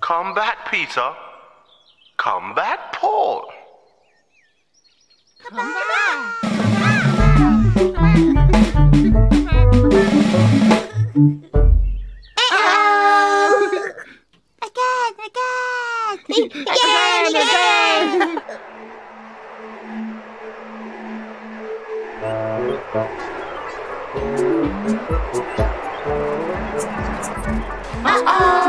Come back, Peter. Come back, Paul. Come back. Again, again. Again, again. Uh-oh.